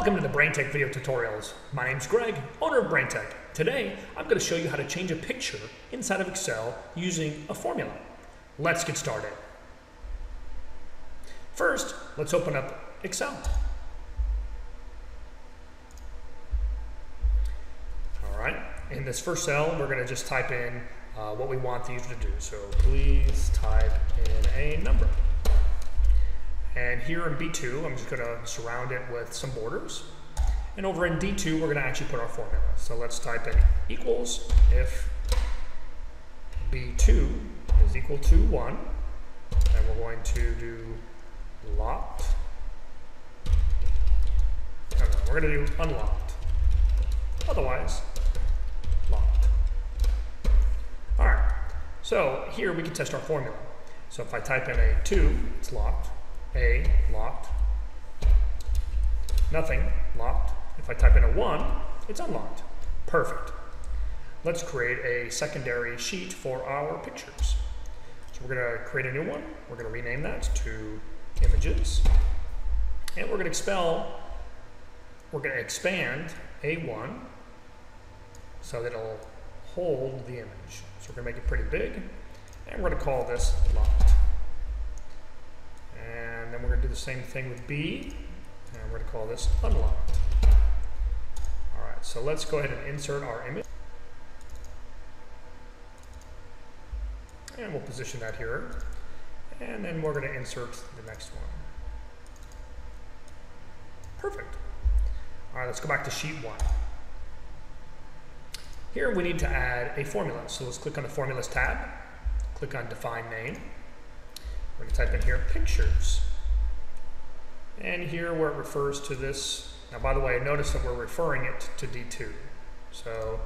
Welcome to the Braintek video tutorials. My name's Greg, owner of Braintek. Today, I'm going to show you how to change a picture inside of Excel using a formula. Let's get started. First, let's open up Excel. All right, in this first cell, we're going to just type in uh, what we want the user to do. So please type in a number. And here in B2, I'm just going to surround it with some borders. And over in D2, we're going to actually put our formula. So let's type in equals if B2 is equal to 1. And we're going to do locked. We're going to do unlocked. Otherwise, locked. All right, so here we can test our formula. So if I type in a 2, it's locked. A, locked. Nothing, locked. If I type in a 1, it's unlocked. Perfect. Let's create a secondary sheet for our pictures. So we're going to create a new one. We're going to rename that to images. And we're going to expel, we're going to expand A1 so that it'll hold the image. So we're going to make it pretty big. And we're going to call this locked. And we're going to do the same thing with B, and we're going to call this unlocked. All right, so let's go ahead and insert our image. And we'll position that here. And then we're going to insert the next one. Perfect. All right, let's go back to sheet one. Here we need to add a formula. So let's click on the formulas tab, click on define name, we're going to type in here pictures. And here where it refers to this, now by the way, notice that we're referring it to D2. So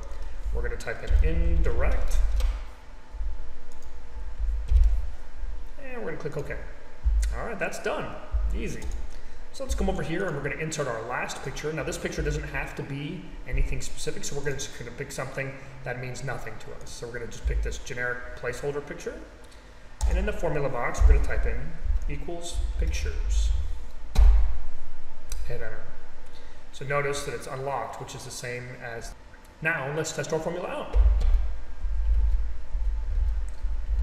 we're going to type in indirect. And we're going to click OK. All right, that's done. Easy. So let's come over here and we're going to insert our last picture. Now this picture doesn't have to be anything specific, so we're going to pick something that means nothing to us. So we're going to just pick this generic placeholder picture. And in the formula box, we're going to type in equals pictures. Hit enter. So notice that it's unlocked, which is the same as. Now let's test our formula out.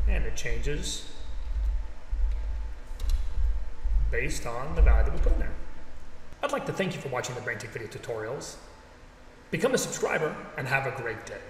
And it changes based on the value that we put in there. I'd like to thank you for watching the Braintek video tutorials. Become a subscriber and have a great day.